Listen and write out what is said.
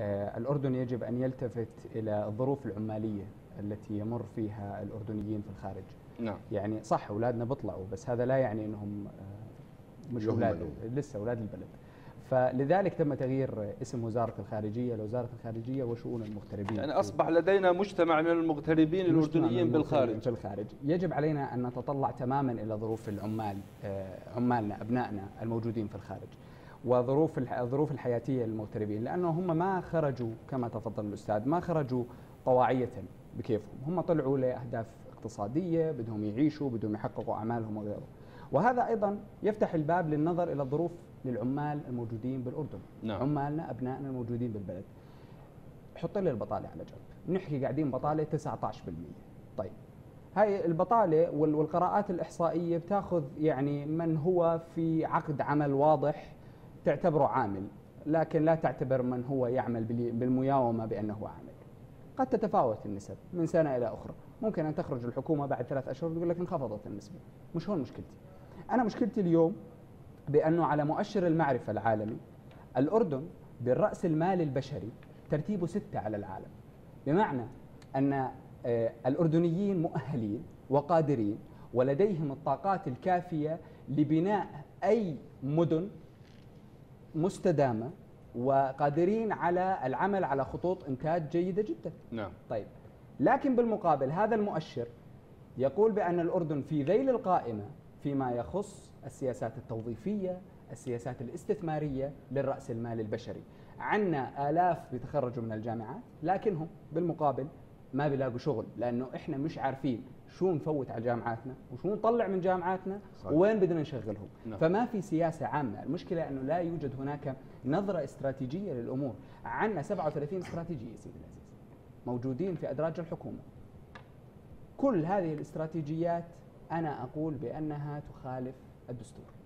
آه، الأردن يجب أن يلتفت إلى الظروف العمالية التي يمر فيها الأردنيين في الخارج. نعم. يعني صح أولادنا بيطلعوا بس هذا لا يعني أنهم آه، مش. أولاد لسه أولاد البلد. فلذلك تم تغيير اسم وزارة الخارجية لوزارة الخارجية وشؤون المغتربين يعني أصبح لدينا مجتمع من المغتربين الأردنيين بالخارج. في الخارج. يجب علينا أن نتطلع تماما إلى ظروف العمال آه، عمالنا أبنائنا الموجودين في الخارج. وظروف الظروف الحياتية للمغتربين لأنه هم ما خرجوا كما تفضل الأستاذ ما خرجوا طواعية بكيفهم. هم طلعوا لأهداف اقتصادية بدهم يعيشوا بدهم يحققوا أعمالهم وغيره وهذا أيضا يفتح الباب للنظر إلى الظروف للعمال الموجودين بالأردن. نعم. عمالنا أبنائنا الموجودين بالبلد. حط لي البطالة على جنب. نحكي قاعدين بطالة 19% طيب. هاي البطالة وال- والقراءات الإحصائية بتاخذ يعني من هو في عقد عمل واضح تعتبره عامل لكن لا تعتبر من هو يعمل بال- بالمياومة بأنه عامل. قد تتفاوت النسب من سنة إلى أخرى. ممكن أن تخرج الحكومة بعد ثلاث أشهر تقول لك انخفضت النسبة. مش هون مشكلتي. أنا مشكلتي اليوم بأنه على مؤشر المعرفة العالمي الأردن بالرأس المال البشري ترتيبه ستة على العالم. بمعنى أن آه، الأردنيين مؤهلين وقادرين ولديهم الطاقات الكافية لبناء أي مدن مستدامة وقادرين على العمل على خطوط إنتاج جيدة جدا. نعم. طيب لكن بالمقابل هذا المؤشر يقول بأن الأردن في ذيل القائمة فيما يخص السياسات التوظيفية السياسات الاستثمارية للرأس المال البشري. عنا آلاف بيتخرجوا من الجامعات لكنهم بالمقابل ما بيلاقوا شغل لأنه إحنا مش عارفين شو نفوت على جامعاتنا وشو نطلع من جامعاتنا صحيح. وين بدنا نشغلهم. نعم. فما في سياسة عامة. المشكلة أنه لا يوجد هناك نظرة استراتيجية للأمور. عنا 37 استراتيجية سيدي العزيز موجودين في أدراج الحكومة. كل هذه الاستراتيجيات أنا أقول بأنها تخالف الدستور.